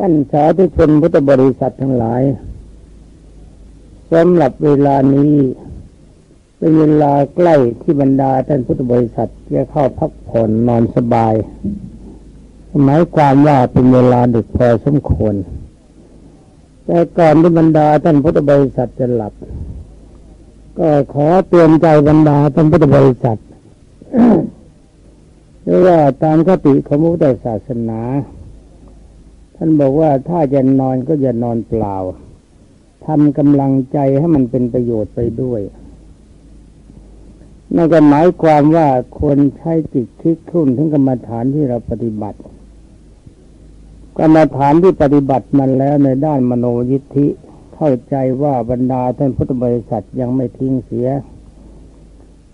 ท่านสาธุชนพุทธบริษัททั้งหลายสำหรับเวลานี้เป็นเวลาใกล้ที่บรรดาท่านพุทธบริษัทจะเข้าพักผ่อนนอนสบายหมายความว่าเป็นเวลาดึกพอสมควร แต่ก่อนที่บรรดาท่านพุทธบริษัทจะหลับ ก็ขอเตือนใจบรรดาท่านพุทธบริษัทหรือว่าตามคติของพุทธศาสนา ท่านบอกว่าถ้าจะนอนก็อย่านอนเปล่าทำกำลังใจให้มันเป็นประโยชน์ไปด้วยนั่นก็หมายความว่าควรใช้จิตคิดคุ้นถึงกรรมฐานที่เราปฏิบัติ กรรมฐานที่ปฏิบัติมันแล้วในด้านมโนยิทธิเข้าใจว่าบรรดาท่านพุทธบริษัทยังไม่ทิ้งเสีย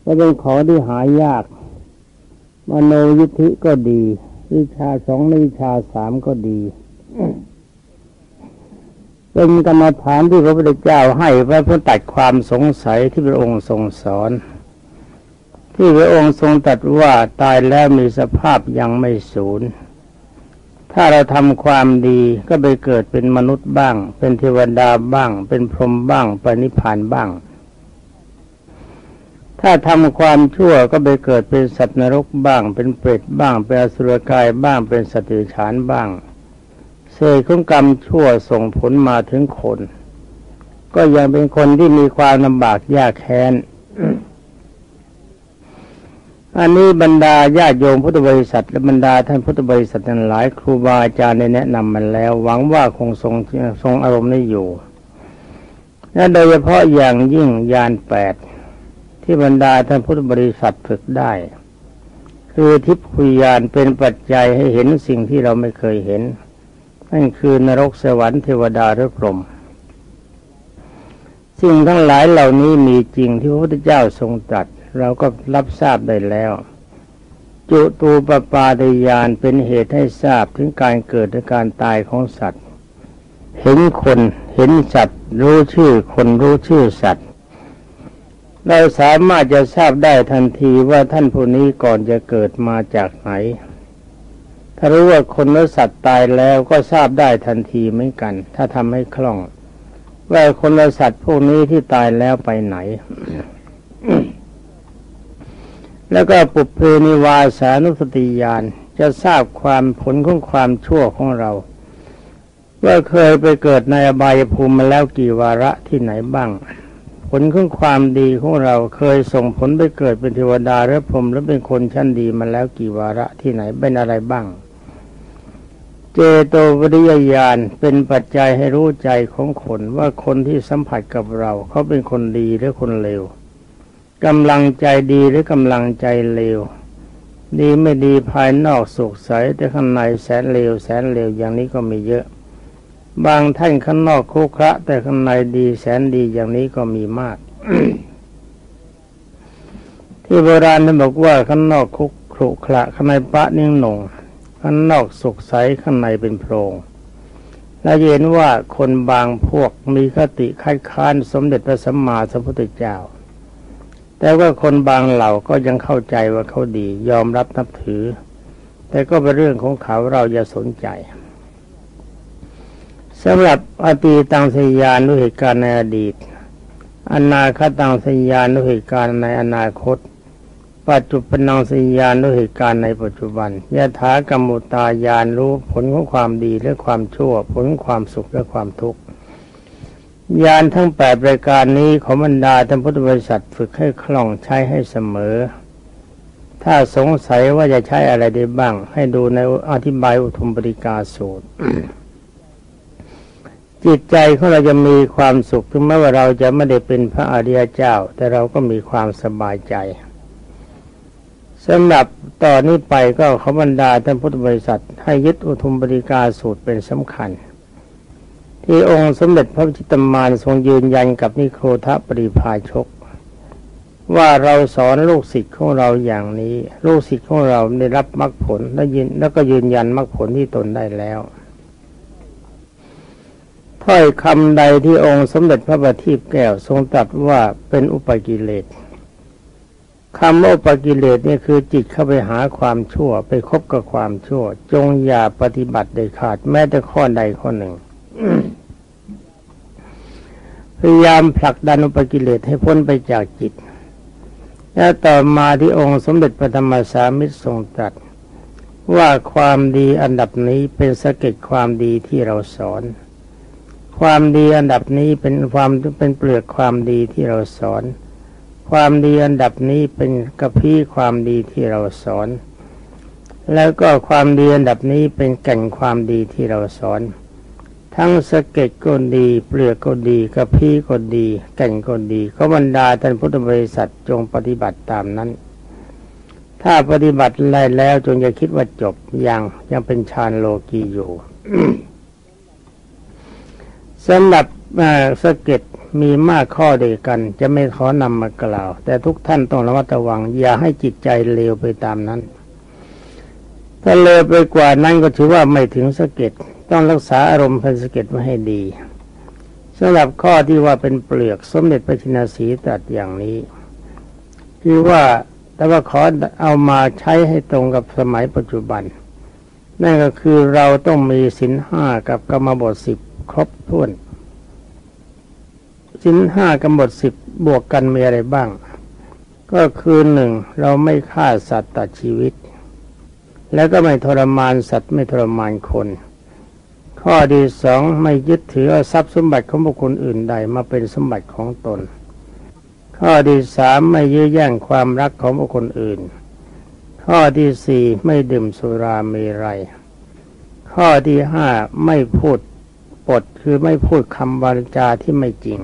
ว่าเป็นของที่หายาก มโนยิทธิก็ดี วิชาสองวิชาสามก็ดี เป็นกรรมฐานที่พระพุทธเจ้าให้ไว้เพื่อตัดความสงสัยที่พระองค์ทรงสอน ที่พระองค์ทรงตรัสว่าตายแล้วมีสภาพยังไม่สูญถ้าเราทำความดีก็ไปเกิดเป็นมนุษย์บ้าง เป็นเทวดาบ้าง เป็นพรหมบ้างไปนิพพานบ้าง ถ้าทำความชั่วก็ไปเกิดเป็นสัตว์นรกบ้าง เป็นเปรตบ้าง เป็นอสุรกายบ้าง เป็นสติฉานบ้าง เศษของกรรมชั่วส่งผลมาถึงคน ก็ยังเป็นคนที่มีความลำบากยากแค้น อันนี้บรรดาญาโยมพุทธบริษัท และบรรดาท่านพุทธบริษัททั้งหลายครูบาอาจารย์ได้แนะนำมันแล้ว หวังว่าคงทรงทรงอารมณ์นี้อยู่และโดยเฉพาะอย่างยิ่งยานแปดที่บรรดาท่านพุทธบริษัทฝึกได้ คือทิพยานเป็นปัจจัยให้เห็นสิ่งที่เราไม่เคยเห็น นั่นคือนรกสวรรค์เทวดาหรือพรหมสิ่งทั้งหลายเหล่านี้มีจริงที่พระพุทธเจ้าทรงตรัสเราก็รับทราบได้แล้ว จุตูปปาตยานเป็นเหตุให้ทราบถึงการเกิดและการตายของสัตว์ เห็นคนเห็นสัตว์ รู้ชื่อคนรู้ชื่อสัตว์เราสามารถจะทราบได้ทันทีว่าท่านผู้นี้ก่อนจะเกิดมาจากไหน ถ้ารู้ว่าคนและสัตว์ตายแล้วก็ทราบได้ทันทีเหมือนกัน ถ้าทำให้คล่อง ว่าคนและสัตว์พวกนี้ที่ตายแล้วไปไหน แล้วก็ปุเพนิวาสานุสติญาณจะทราบความผลของความชั่วของเรา ว่าเคยไปเกิดในอบายภูมิมาแล้วกี่วาระที่ไหนบ้าง ผลของความดีของเราเคยส่งผลไปเกิดเป็นเทวดาหรือพรหมหรือเป็นคนชั้นดีมาแล้วกี่วาระที่ไหนเป็นอะไรบ้าง เจโตวิริยญาณเป็นปัจจัยให้รู้ใจของคนว่าคนที่สัมผัสกับเรา เขาเป็นคนดีหรือคนเลวกำลังใจดีหรือกำลังใจเลวดีไม่ดีภายนอกสุขใสแต่ข้างในแสนเลวแสนเลวอย่างนี้ก็มีเยอะ บางท่านข้างนอกคุกระ แต่ข้างในดีแสนดีอย่างนี้ก็มีมาก ที่โบราณท่านบอกว่าข้างนอกคุกครุขระข้างในปะนิ่งหนง ข้างนอกสุกใสข้างในเป็นโพรงและเห็นว่าคนบางพวกมีคติคัดค้านสมเด็จพระสัมมาสัมพุทธเจ้า แต่ว่าคนบางเหล่าก็ยังเข้าใจว่าเขาดียอมรับนับถือ แต่ก็เป็นเรื่องของเขาเราอย่าสนใจสำหรับอตีตังสยานด้วยเหตุการณ์ในอดีต อนาคตังสยานด้วยเหตุการณ์ในอนาคต ปัจจุบันสัญญาณด้วยเหตุการณ์ในปัจจุบันยะถากรรมุตายานรู้ผลของความดีและความชั่ว ผลความสุขและความทุกข์ยานทั้งแปดรายการนี้ของบรรดาท่านพุทธบริษัทฝึกให้คล่องใช้ให้เสมอ ถ้าสงสัยว่าจะใช้อะไรได้บ้าง ให้ดูในอธิบายอุทุมปริกาสูตร จิตใจของเราจะมีความสุขถึงแม้ว่าเราจะไม่ได้เป็นพระอริยเจ้า แต่เราก็มีความสบายใจ สำหรับต่อนนี้ไปก็ขบรรดาท่านพุทธบริษัท ให้ยึดอุทุมบริกาสูตรเป็นสำคัญ ที่องค์สมเด็จพระจิตมานทรงยืนยันกับนิโครทปริพาชก ว่าเราสอนลูกศิษย์ของเราอย่างนี้ ลูกศิษย์ของเราได้รับมรรคผลและยืนแล้วก็ยืนยันมรรคผลที่ตนได้แล้วถ้อยคำใดที่องค์สมเด็จพระบัณฑิตแก้วทรงตรัสว่าเป็นอุปกิเลส คำว่าปกิเลสเนี่ยคือจิตเข้าไปหาความชั่ว ไปคบกับความชั่ว จงอย่าปฏิบัติเด็ดขาด แม้แต่ข้อใดข้อหนึ่งพยายามผลักดันอุปกิเลสให้พ้นไปจากจิต แล้วต่อมาที่องค์สมเด็จพระธรรมสามิตรทรงตรัสว่าความดีอันดับนี้เป็นสะเก็ดความดีที่เราสอน ความดีอันดับนี้เป็นความเป็นเปลือกความดีที่เราสอน ความดีอันดับนี้เป็นกระพี้ความดีที่เราสอน แล้วก็ความดีอันดับนี้เป็นแก่นความดีที่เราสอน ทั้งสะเก็ดก็ดี เปลือกก็ดีกระพี้ก็ดี แก่นก็ดีก็บรรดาท่านพุทธบริษัทจงปฏิบัติตามนั้น ถ้าปฏิบัติไรแล้วจงอย่าคิดว่าจบยังยังเป็นฌานโลกีอยู่สำหรับสะเก็ด มีมากข้อเดียวกัน จะไม่ขอนำมากล่าว แต่ทุกท่านต้องระมัดระวัง อย่าให้จิตใจเลวไปตามนั้น ถ้าเลวไปกว่านั้นก็ถือว่าไม่ถึงสะเก็ดต้องรักษาอารมณ์เป็นสะเก็ดไว้ให้ดีสำหรับข้อที่ว่าเป็นเปลือกสมเด็จพระชินสีตรัสอย่างนี้ คือว่าแต่ว่าขอเอามาใช้ให้ตรงกับสมัยปัจจุบัน นั่นก็คือเราต้องมีสินห้ากับกรรมบทสิบครบถ้วน สินห้ากำหนดสิบบวกกันมีอะไรบ้าง ก็คือหนึ่งเราไม่ฆ่าสัตว์ตัดชีวิต แล้วก็ไม่ทรมานสัตว์ไม่ทรมานคน ข้อที่สองไม่ยึดถือทรัพย์สมบัติของบุคคลอื่นใดมาเป็นสมบัติของตน ข้อที่สามไม่ยื้อแย่งความรักของบุคคลอื่น ข้อที่สี่ไม่ดื่มสุราเมรัยข้อที่ห้าไม่พูด ปดคือไม่พูดคำวาจาที่ไม่จริง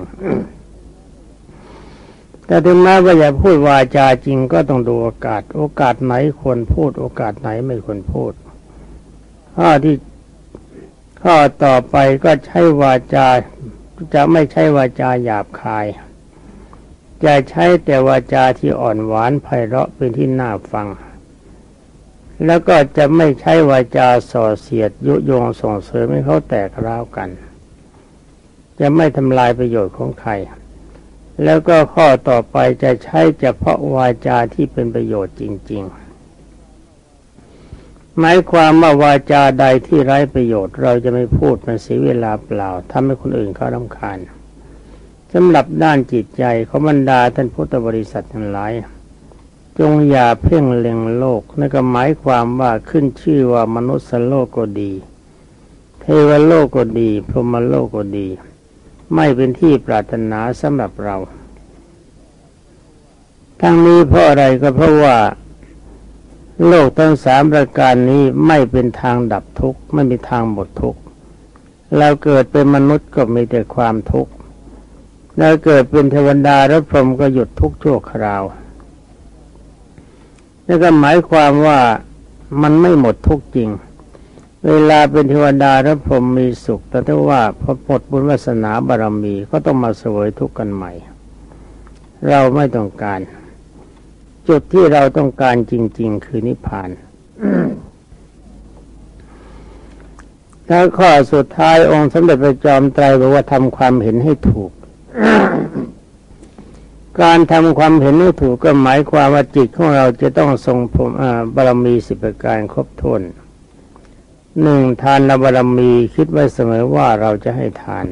แต่ถึงแม้ว่าอย่าพูดวาจาจริงก็ต้องดูโอกาส โอกาสไหนควรพูด โอกาสไหนไม่ควรพูด ข้อที่ข้อต่อไปก็ใช้วาจา จะไม่ใช้วาจาหยาบคาย จะใช้แต่วาจาที่อ่อนหวานไพเราะเป็นที่น่าฟัง แล้วก็จะไม่ใช้วาจาส่อเสียดยุยงส่งเสริมให้เขาแตกร้าวกัน จะไม่ทำลายประโยชน์ของใคร แล้วก็ข้อต่อไปจะใช้เฉพาะวาจาที่เป็นประโยชน์จริง ๆ หมายความว่าวาจาใดที่ไร้ประโยชน์ เราจะไม่พูดมันเสียเวลาเปล่าทำให้คนอื่นเขารำคาญสำหรับด้านจิตใจของบรรดาท่านพุทธบริษัททั้งหลาย จงอย่าเพ่งเล็งโลกนั่นก็หมายความว่าขึ้นชื่อว่ามนุษย์โลกก็ดี เทวโลกก็ดี พรหมโลกก็ดี ไม่เป็นที่ปรารถนาสำหรับเรา ทั้งนี้เพราะอะไรก็เพราะว่า โลกทั้งสามประการนี้ไม่เป็นทางดับทุกข์ไม่มีทางหมดทุกข์เราเกิดเป็นมนุษย์ก็มีแต่ความทุกข์เราเกิดเป็นเทวดาและพรหมก็หยุดทุกข์ชั่วคราว นี่ก็หมายความว่ามันไม่หมดทุกจริง เวลาเป็นเทวดาแล้วผมมีสุข แต่ถ้าว่าพอหมดบุญวาสนาบารมีก็ต้องมาสวยทุกข์กันใหม่ เราไม่ต้องการ จุดที่เราต้องการจริง ๆ คือนิพพานถ้าข้อสุดท้ายองค์สมเด็จพระจอมไตรบอกว่าทำความเห็นให้ถูก การทำความเห็นให้ถูกก็หมายความว่าจิตของเราจะต้องทรงผมบารมีสิบประการครบถ้วนหนึ่งทานบารมีคิดไว้เสมอว่าเราจะให้ทาน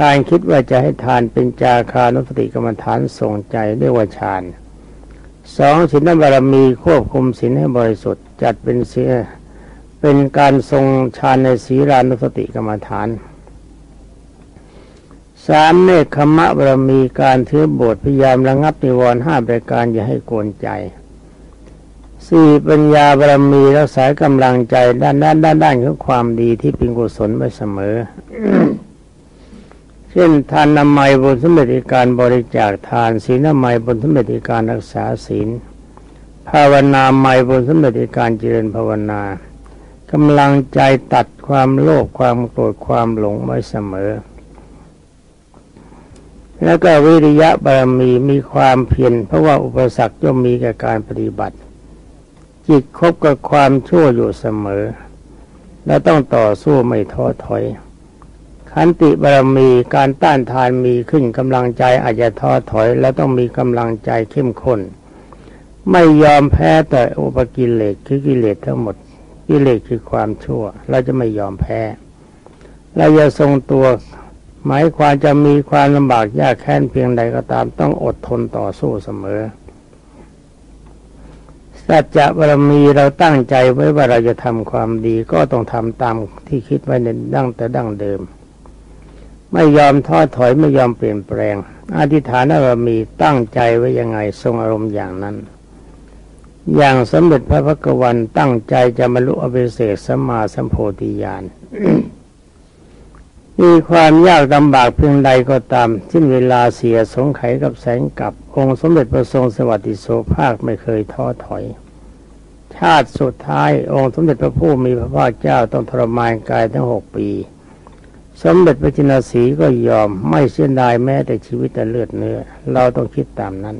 การคิดว่าจะให้ทานเป็นจาคานุสติกรรมฐานทรงใจด้วยว่าฌานสองศีลบารมีควบคุมศีลให้บริสุทธิ์จัดเป็นเสียเป็นการทรงฌานในศีรานุสติกรรมฐาน สามเมฆขมะบารมีการถือบทพยายามระงับนิวรณ์ห้าประการอย่าให้โกนใจสี่ปัญญาบารมีรักษากำลังใจด้านด้านด้านด้านของความดีที่เป็นกุศลไว้เสมอ เช่นทานนามัยบนสมเด็จการบริจาคทานศีลนามัยบนสมเด็จการรักษาศีล ภาวนาไมบนสมเด็จการเจริญภาวนากำลังใจตัดความโลภความโกรธความหลงไว้เสมอ แล้วก็วิริยะบารมีมีความเพียรเพราะว่าอุปสรรคย่อมมีกับการปฏิบัติ จิตคบกับความชั่วอยู่เสมอ และต้องต่อสู้ไม่ท้อถอย ขันติบารมีการต้านทานมีขึ้นกำลังใจอาจจะท้อถอย และต้องมีกำลังใจเข้มข้นไม่ยอมแพ้ต่ออุปกิเลสคือกิเลสทั้งหมดกิเลสคือความชั่ว เราจะไม่ยอมแพ้ เราจะทรงตัว หมายความจะมีความลำบากยากแค้นเพียงใดก็ตามต้องอดทนต่อสู้เสมอสัจจะบารมีเราตั้งใจไว้ว่าเราจะทำความดีก็ต้องทำตามที่คิดไว้ในดั้งแต่ดั้งเดิม ไม่ยอมท้อถอยไม่ยอมเปลี่ยนแปลง อธิษฐานบารมีตั้งใจไว้ยังไงทรงอารมณ์อย่างนั้น อย่างสมเด็จพระพักวันตั้งใจจะบรรลุอภิเศษสัมมาสัมโพธิญาณ มีความยากลำบากเพียงใดก็ตามสิ้นเวลาเสียสงไขกับแสงกับองค์สมเด็จพระทรงสวัสดิโสภาคไม่เคยท้อถอย ชาติสุดท้ายองค์สมเด็จพระผู้มีพระภาคเจ้าต้องทรมานกายทั้งหกปี สมเด็จพระจินสีก็ยอมไม่เสียดายแม้แต่ชีวิตแต่เลือดเนื้อ เราต้องคิดตามนั้น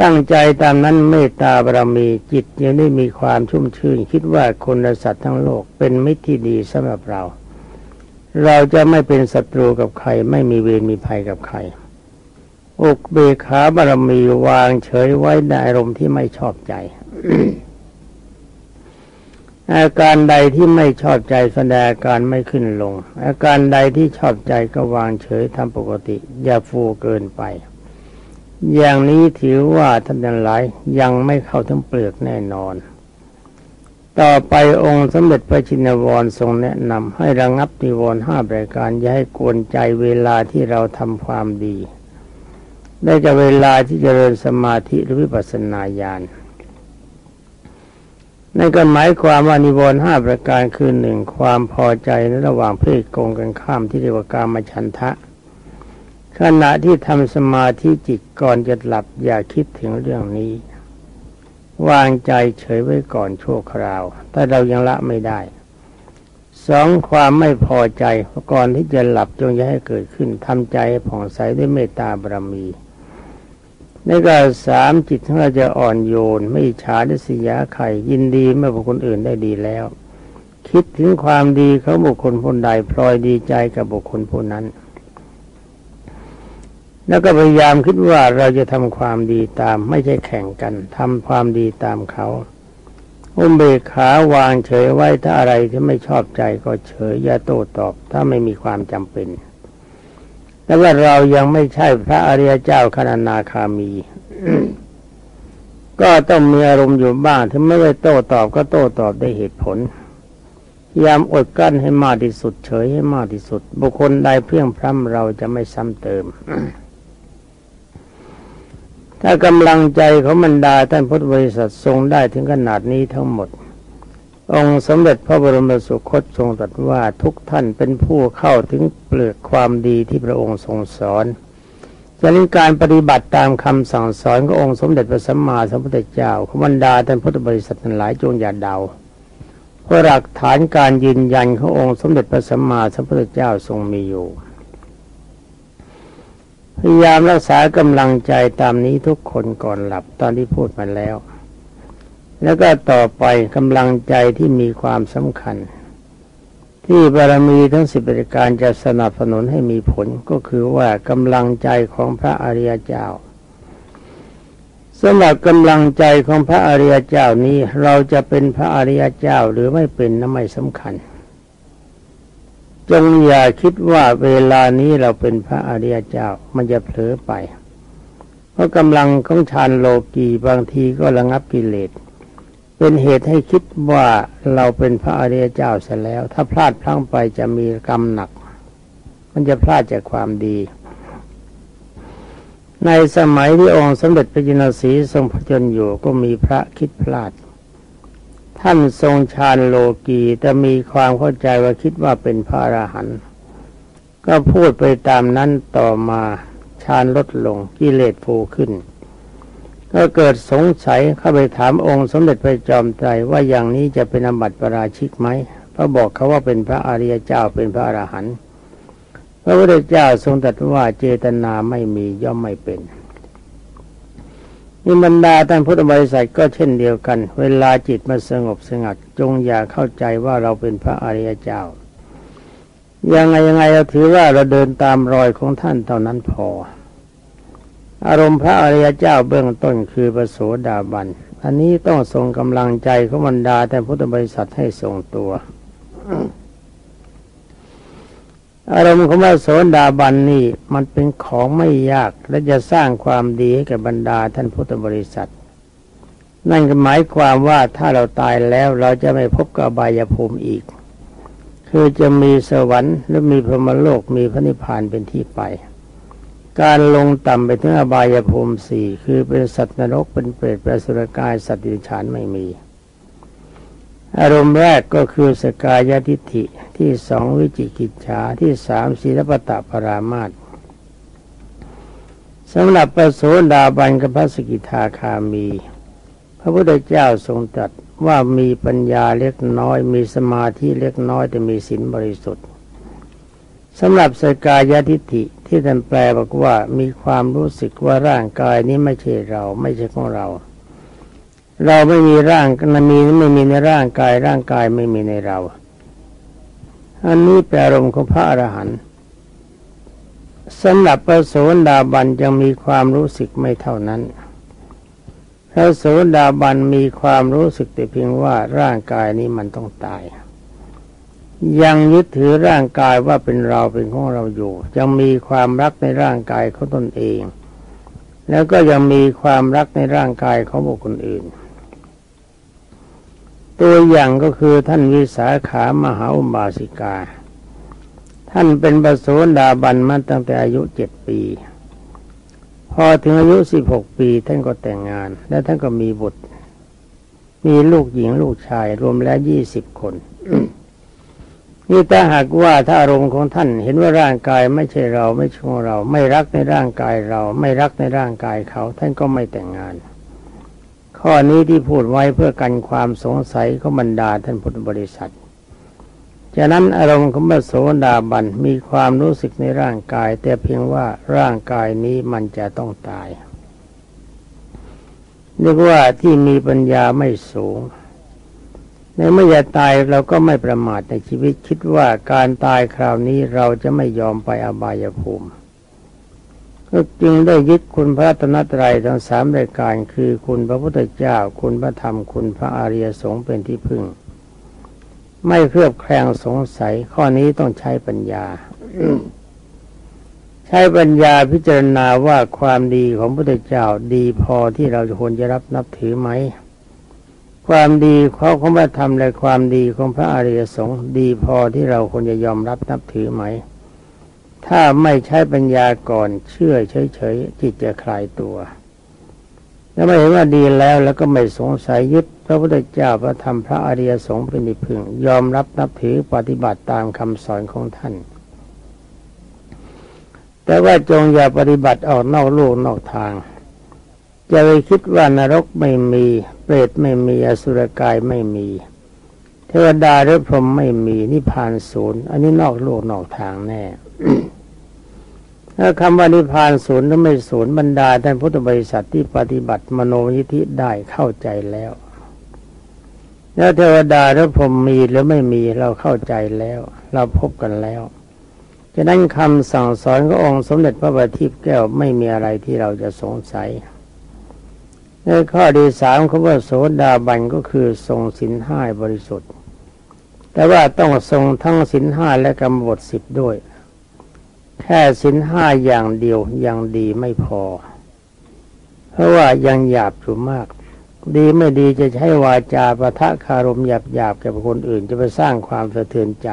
ตั้งใจตามนั้นเมตตาบารมีจิตยังได้มีความชุ่มชื่น คิดว่าคนและสัตว์ทั้งโลกเป็นมิตรที่ดีสำหรับเรา เราจะไม่เป็นศัตรูกับใคร ไม่มีเวรมีภัยกับใครอกเบขาบารมีวางเฉยไว้ในอารมณ์ที่ไม่ชอบใจอาการใดที่ไม่ชอบใจแสดงอาการไม่ขึ้นลง อาการใดที่ชอบใจก็วางเฉยทำปกติ อย่าฟูเกินไป อย่างนี้ถือว่าท่านทั้งหลายยังไม่เข้าถึงเปลือกแน่นอน ต่อไปองค์สมเด็จพระชินวรทรงแนะนำให้ระงงับนิวรณ์ห้าประการอย่าให้กวนใจเวลาที่เราทำความดี ได้จะเวลาที่จเจริญสมาธิหรือวิปัสสนาญาณนั่นก็หมายความว่านิวรณ์ห้าประการคือหนึ่งความพอใจในระหว่างเพศโกงกันข้ามที่เรียกว่าการมาชันทะ ขณะที่ทำสมาธิจิตก่อนจะหลับอย่าคิดถึงเรื่องนี้ วางใจเฉยไว้ก่อนชั่วคราว แต่เรายังละไม่ได้ สองความไม่พอใจก่อนที่จะหลับจงอย่าให้เกิดขึ้นทำใจผ่องใสด้วยเมตตาบารมีในการสามจิตของเราจะอ่อนโยน ไม่ฉาดิสยาไข่ยินดีเมื่อบุคคลอื่นได้ดีแล้ว คิดถึงความดีเขาบุคคลคนใดพลอยดีใจกับบุคคลผู้นั้น แล้วก็พยายามคิดว่าเราจะทำความดีตาม ไม่ใช่แข่งกันทำความดีตามเขาอุ้มเบกขาวางเฉยไว้ถ้าอะไรที่ไม่ชอบใจก็เฉยอย่าโต้ตอบ ถ้าไม่มีความจำเป็นแต่ว่าเรายังไม่ใช่พระอริยเจ้าขนานาคามี ก็ต้องมีอารมณ์อยู่บ้างถ้าไม่ได้โต้ตอบก็โต้ตอบได้เหตุผลพยายามอดกั้นให้มากที่สุด เฉยให้มากที่สุด บุคคลใดเพียงพร้ำเราจะไม่ซ้ำเติม ถ้ากำลังใจของบรรดาท่านพุทธบริษัททรงได้ถึงขนาดนี้ทั้งหมด องค์สมเด็จพระบรมสุคตทรงตรัสว่าทุกท่านเป็นผู้เข้าถึงเปลือกความดีที่พระองค์ทรงสอนจะนี้การปฏิบัติตามคำสั่งสอนขององค์สมเด็จพระสัมมาสัมพุทธเจ้าขบรรดาท่านพุทธบริษัททั้งหลายจงอย่าเดาเพราะหลักฐานการยืนยันขององค์สมเด็จพระสัมมาสัมพุทธเจ้าทรงมีอยู่ พยายามรักษากำลังใจตามนี้ทุกคนก่อนหลับตอนที่พูดมาแล้ว แล้วก็ต่อไปกำลังใจที่มีความสำคัญ ที่บารมีทั้งสิบประการจะสนับสนุนให้มีผลก็คือว่ากำลังใจของพระอริยเจ้าสำหรับกำลังใจของพระอริยเจ้านี้เราจะเป็นพระอริยเจ้าหรือไม่เป็นนั้นไม่สำคัญ จงอย่าคิดว่าเวลานี้เราเป็นพระอริยเจ้ามันจะเผลอไป เพราะกำลังของฌานโลกีบางทีก็ระงับกิเลสเป็นเหตุให้คิดว่าเราเป็นพระอริยเจ้าเสียแล้ว ถ้าพลาดพลั้งไปจะมีกรรมหนัก มันจะพลาดจากความดี ในสมัยที่องค์สมเด็จพระจินสีทรงพระชนอยู่ก็มีพระคิดพลาด ท่านทรงฌานโลกีแต่มีความเข้าใจว่าคิดว่าเป็นพระอรหันต์ก็พูดไปตามนั้นต่อมาฌานลดลงกิเลสฟูขึ้น ก็เกิดสงสัยเข้าไปถามองค์สมเด็จพระจอมไตรว่าอย่างนี้จะเป็นอบัติปราชิกไหมพระบอกเขาว่าเป็นพระอริยเจ้าเป็นพระอรหันต์พระพุทธเจ้าทรงตรัสว่าเจตนาไม่มีย่อมไม่เป็น นี่บรรดาท่านพุทธบริษัทก็เช่นเดียวกัน เวลาจิตมาสงบสงัด จงอย่าเข้าใจว่าเราเป็นพระอริยเจ้า ยังไงยังไงเราถือว่าเราเดินตามรอยของท่านเท่านั้นพอ อารมณ์พระอริยเจ้าเบื้องต้นคือประโสดาบัน อันนี้ต้องทรงกำลังใจของบรรดาแต่พุทธบริษัทให้ทรงตัว อารมณ์ของพระโสดาบันนี่มันเป็นของไม่ยากและจะสร้างความดีให้กับบรรดาท่านพุทธบริษัท นั่นก็หมายความว่าถ้าเราตายแล้วเราจะไม่พบกับบายภูมิอีก คือจะมีสวรรค์หรือมีพรหมโลกมีพระนิพพานเป็นที่ไป การลงต่ำไปถึงอบายภูมิสี่คือเป็นสัตว์นรกเป็นเปรตเป็นสุรกายสัตว์ดิฉานไม่มี อารมณ์แรกก็คือสกายทิฏฐิที่สองวิจิกิจฉาที่สามศีลปตะปรามาตสำหรับประโสดาบันกับพระสกิทาคามี พระพุทธเจ้าทรงตรัสว่ามีปัญญาเล็กน้อย มีสมาธิเล็กน้อยแต่มีศีลบริสุทธิ์สำหรับสกายทิฏฐิที่ท่านแปลบอกว่ามีความรู้สึกว่าร่างกายนี้ไม่ใช่เราไม่ใช่ของเรา เราไม่มีร่างนมีไม่มีในร่างกายร่างกายไม่มีในเรา อันนี้แปลอารมณ์ของพระอรหันต์สำหรับพระโสดาบันยังมีความรู้สึกไม่เท่านั้น พระโสดาบันมีความรู้สึกแต่เพียงว่าร่างกายนี้มันต้องตาย ยังยึดถือร่างกายว่าเป็นเราเป็นของเราอยู่ ยังมีความรักในร่างกายเขาตนเอง แล้วก็ยังมีความรักในร่างกายของบุคคลอื่น ตัวอย่างก็คือท่านวิสาขามหาอุบาสิกา ท่านเป็นประโสดาบันมาตั้งแต่อายุเจ็ดปี พอถึงอายุสิบหกปี ท่านก็แต่งงาน และท่านก็มีบุตร มีลูกหญิงลูกชายรวมแล้วยี่สิบคนนี่ถ้าหากว่าถ้าอารมณ์ของท่านเห็นว่าร่างกายไม่ใช่เราไม่ช่องเรา ไม่รักในร่างกายเรา ไม่รักในร่างกายเขา ท่านก็ไม่แต่งงาน ข้อนี้ที่พูดไว้เพื่อกันความสงสัยของบรรดาท่านพุทธบริษัทจากนั้นอารมณ์ของพระโสดาบันมีความรู้สึกในร่างกาย แต่เพียงว่าร่างกายนี้มันจะต้องตายเรียกว่าที่มีปัญญาไม่สูง ในเมื่อจะตายเราก็ไม่ประมาทในชีวิตคิดว่าการตายคราวนี้เราจะไม่ยอมไปอบายภูมิ จึงได้ยึดคุณพระตนตรัยทั้งสามรายการคือคุณพระพุทธเจ้า คุณพระธรรม คุณพระอริยสงฆ์เป็นที่พึ่ง ไม่เครือบแคลงสงสัยข้อนี้ต้องใช้ปัญญา ใช้ปัญญาพิจารณาว่าความดีของพระพุทธเจ้าดีพอที่เราควรจะรับนับถือไหมความดีเขาของพระธรรมและความดีของพระอริยสงฆ์ดีพอที่เราควรจะยอมรับนับถือไหม ถ้าไม่ใช้ปัญญาก่อนเชื่อเฉยๆจิตจะคลายตัว แล้วไม่เห็นว่าดีแล้วแล้วก็ไม่สงสัยยึดพระพุทธเจ้าพระธรรมพระอริยสงฆ์เป็นที่พึ่งยอมรับนับถือปฏิบัติตามคำสอนของท่าน แต่ว่าจงอย่าปฏิบัติออกนอกลูกนอกทางจะไปคิดว่านรกไม่มี เปรตไม่มีอสุรกายไม่มีเทวดาหรือพรหมไม่มีนิพพานศูนย์ อันนี้นอกโลกนอกทางแน่ ถ้าคำว่านิพพานศูนย์หรือไม่ศูนย์บรรดาท่านพุทธบริษัทที่ปฏิบัติมโนยิธิได้เข้าใจแล้วแล้วเทวดาหรือพรหมมีหรือไม่มีเราเข้าใจแล้ว เราพบกันแล้วฉะนั้นคำสั่งสอนขององค์สมเด็จพระบัณฑิตแก้วไม่มีอะไรที่เราจะสงสัยในข้อที่สามเขาว่าโสดาบันก็คือทรงสินห้าบริสุทธิ์ แต่ว่าต้องทรงทั้งสินห้าและกรรมบทสิบด้วย แค่สินห้าอย่างเดียวยังดีไม่พอ เพราะว่ายังหยาบอยู่มาก ดีไม่ดีจะใช้วาจาประทะคารมหยาบหยาบกับคนอื่น จะไปสร้างความสะเทือนใจ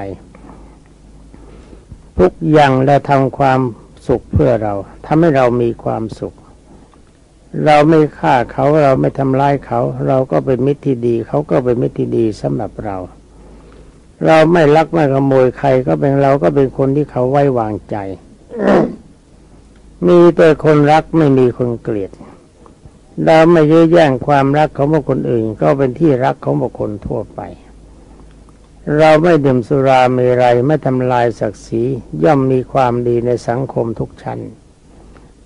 ทุกอย่างและทำความสุขเพื่อเราทำให้เรามีความสุข เราไม่ฆ่าเขาเราไม่ทำร้ายเขา เราก็เป็นมิตรที่ดี เขาก็เป็นมิตรที่ดีสำหรับเรา เราไม่ลักไม่ขโมยใครก็เป็นเราก็เป็นคนที่เขาไว้วางใจ มีแต่คนรักไม่มีคนเกลียดเราไม่ยื้อแย่งความรักของบุคคลอื่น ก็เป็นที่รักของบุคคลทั่วไป เราไม่ดื่มสุราเมรัยไม่ทำลายศักดิ์ศรีย่อมมีความดีในสังคมทุกชั้น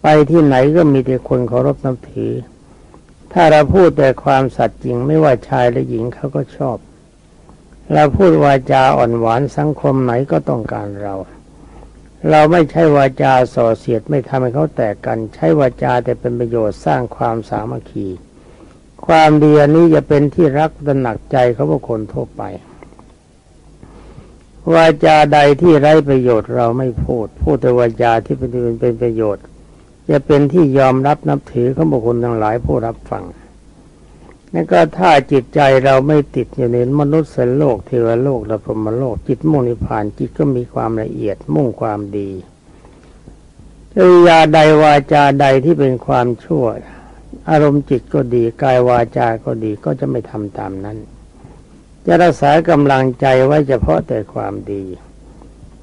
ไปที่ไหนก็มีแต่คนเคารพนับถือ ถ้าเราพูดแต่ความสัตย์จริงไม่ว่าชายหรือหญิงเขาก็ชอบ เราพูดวาจาอ่อนหวานสังคมไหนก็ต้องการเรา เราไม่ใช้วาจาส่อเสียดไม่ทำให้เขาแตกกัน ใช้วาจาแต่เป็นประโยชน์สร้างความสามัคคี ความดีอันนี้จะเป็นที่รักตระหนักใจเขาบุคคลทั่วไป วาจาใดที่ไร้ประโยชน์เราไม่พูด พูดแต่วาจาที่เป็นเป็นประโยชน์ จะเป็นที่ยอมรับนับถือของบุคคลทั้งหลายผู้รับฟัง นั่นก็ถ้าจิตใจเราไม่ติดอยู่ในมนุษย์สโลกเทวโลกและพรหมโลก จิตมุ่งนิพพานจิตก็มีความละเอียดมุ่งความดีจริยาใดวาจาใดที่เป็นความชั่ว อารมณ์จิตก็ดีกายวาจาก็ดีก็จะไม่ทำตามนั้น จะรักษากำลังใจไว้เฉพาะแต่ความดี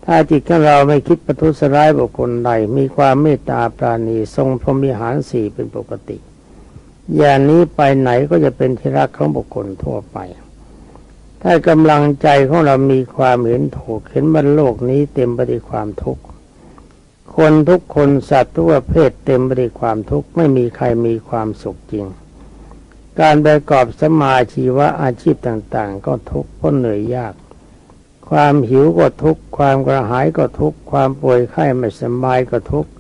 ถ้าจิตของเราไม่คิดประทุษร้ายบุคคลใดมีความเมตตาปราณีทรงพรหมิหารสี่เป็นปกติ อย่างนี้ไปไหนก็จะเป็นที่รักของบุคคลทั่วไป ถ้ากำลังใจของเรามีความเห็นถูกเห็นบนโลกนี้เต็มไปด้วยความทุกข์คนทุกคนสัตว์ทุกประเภทเต็มไปด้วยความทุกข์ไม่มีใครมีความสุขจริง การประกอบสมาชีวะอาชีพต่างๆ ก็ทุกข์เพราะเหนื่อยยาก ความหิวก็ทุกข์ความกระหายก็ทุกข์ความป่วยไข้ไม่สบายก็ทุกข์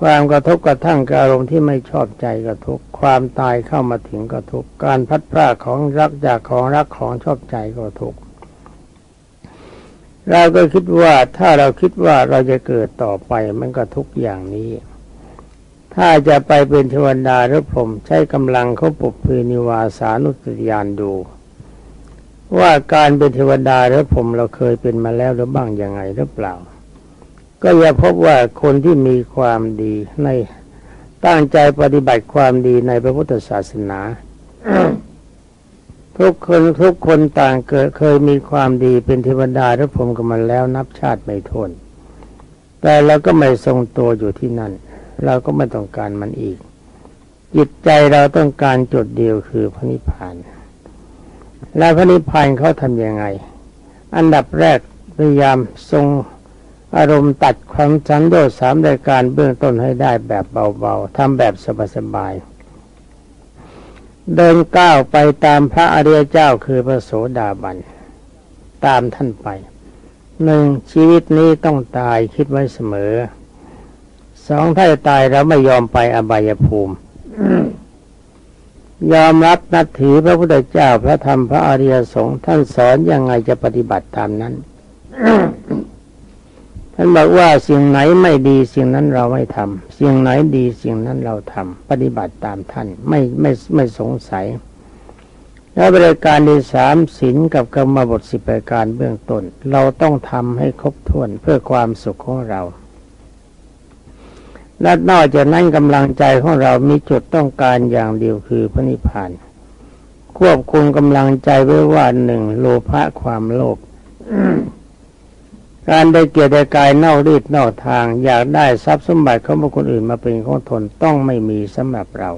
ความกระทบกระทั่งกับอารมณ์ที่ไม่ชอบใจก็ทุกความตายเข้ามาถึงก็ทุกการพัดพรากของรักจากของรักของชอบใจก็ทุกเราก็คิดว่าถ้าเราคิดว่าเราจะเกิดต่อไปมันก็ทุกอย่างนี้ ถ้าจะไปเป็นเทวดาหรือผมใช้กำลังเขาปุบพืนิวาสานุสติยานดู ว่าการเป็นเทวดาหรือผมเราเคยเป็นมาแล้วหรือบ้างยังไงหรือเปล่า ก็จะพบว่าคนที่มีความดีในตั้งใจปฏิบัติความดีในพระพุทธศาสนาทุกคนทุกคนต่างเกิดเคยมีความดีเป็นเทวดาหรือผมกันมาแล้วนับชาติไม่ทนแต่เราก็ไม่ทรงตัวอยู่ที่นั่น เราก็ไม่ต้องการมันอีก จิตใจเราต้องการจุดเดียวคือพระนิพพาน แล้วพระนิพพานเขาทำยังไง อันดับแรกพยายามทรง อารมณ์ตัดความสันโดษสามรายการเบื้องต้นให้ได้แบบเบาๆทำแบบสบายๆเดินก้าวไปตามพระอริยเจ้าคือพระโสดาบัน ตามท่านไปหนึ่งชีวิตนี้ต้องตายคิดไว้เสมอสองถ้าจะตายเราไม่ยอมไปอบายภูมิ ยอมรับนับถือพระพุทธเจ้าพระธรรมพระอริยสงฆ์ท่านสอนยังไงจะปฏิบัติตามนั้น ท่านบอกว่าสิ่งไหนไม่ดีสิ่งนั้นเราไม่ทำสิ่งไหนดีสิ่งนั้นเราทำปฏิบัติตามท่านไม่ไม่ไม่สงสัย แล้วบริการที่สามศีลกับกรรมบทสิบประการเบื้องต้น เราต้องทำให้ครบถ้วนเพื่อความสุขของเราและนอกจากนั้นกำลังใจของเรามีจุดต้องการอย่างเดียวคือพระนิพพาน ควบคุมกำลังใจไว้ว่าหนึ่งโลภะความโลภ การได้เกียรติกายเน่ารีดเน่าทาง อยากได้ทรัพย์สมบัติของบุคคลอื่นมาเป็นของตนต้องไม่มีสำหรับเรา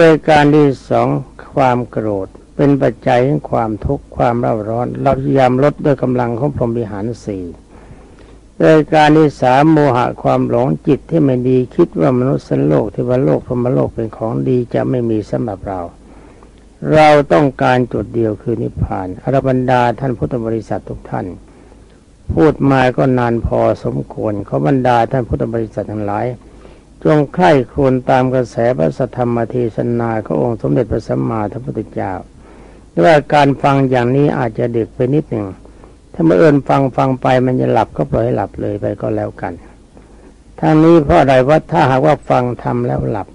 รายการที่สองความโกรธ เป็นปัจจัยของความทุกข์ความร่าร้อน เราพยายามลดด้วยกำลังของพรหมวิหารสี่รายการที่สามโมหะความหลงจิตที่ไม่ดีคิดว่ามนุษย์สันโลกเทวโลกพรหมโลกเป็นของดีจะไม่มีสำหรับเรา เราต้องการจุดเดียวคือนิพพานอรบันดาท่านพุทธบริษัททุกท่าน พูดมาก็นานพอสมควรขอบรรดาท่านพุทธบริษัททั้งหลาย จงใคร่ควญตามกระแสพระสัทธรรมเทศนาขององค์สมเด็จพระสัมมาสัมพุทธเจ้าว่าการฟังอย่างนี้อาจจะดึกไปนิดหนึ่ง ถ้าเมื่อเอินฟังฟังไปมันจะหลับก็ปล่อยให้หลับเลยไปก็แล้วกันทางนี้เพราะอะไรว่าถ้าหากว่าฟังทำแล้วหลับ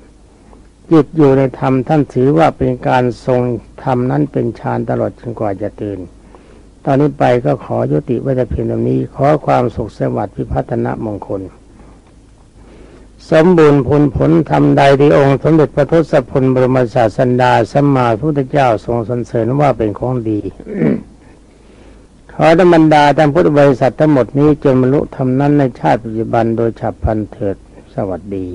จิตอยู่ในธรรมท่านถือว่าเป็นการทรงธรรมนั้นเป็นฌานตลอดจนกว่าจะตื่น ตอนนี้ไปก็ขอยุติไว้แต่เพียงเท่านี้ ขอความสุขสวัสดิ์พิพัฒนมงคล สมบูรณ์ผลผลทำใดที่องค์สมเด็จพระทศพลบรมศาสันดาสัมมาพุทธเจ้าทรงสรรเสริญว่าเป็นของดี ขอธรรมดาท่านพุทธบริษัททั้งหมดนี้จนบรรลุธรรมนั้นในชาติปัจจุบันโดยฉับพลันเถิดสวัสดี